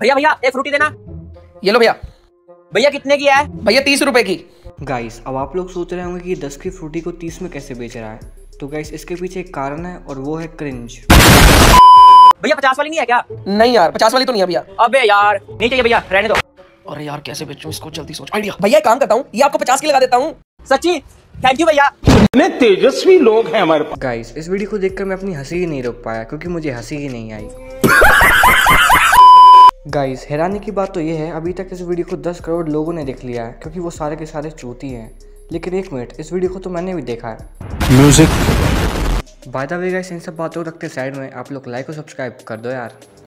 भैया भैया एक फ्रूटी देना। ये लो भैया। भैया कितने की है? भैया तीस रुपए की। गाइस अब आप लोग सोच रहे होंगे कि दस की फ्रूटी को तीस में कैसे बेच रहा है। तो गाइस इसके पीछे एक कारण है और वो है क्रिंज भैया पचास वाली नहीं है क्या? नहीं यार पचास वाली तो नहीं है भैया। अबे यार नहीं चाहिए भैया रहने दो। अरे यार कैसे बेचूं इसको? जल्दी सोच। आइडिया भैया काम करता हूँ ये आपको पचास की लगा देता हूँ। सच्ची? थैंक यू भैया। इतने तेजस्वी लोग हैं हमारे पास। गाइस इस वीडियो को देखकर मैं अपनी हँसी ही नहीं रोक पाया क्योंकि मुझे हँसी ही नहीं आई। गाइस हैरानी की बात तो ये है अभी तक इस वीडियो को 10 करोड़ लोगों ने देख लिया है क्योंकि वो सारे के सारे चूती हैं। लेकिन एक मिनट इस वीडियो को तो मैंने भी देखा है। Music by the way guys इन सब बातों को रखते साइड में आप लोग लाइक और सब्सक्राइब कर दो यार।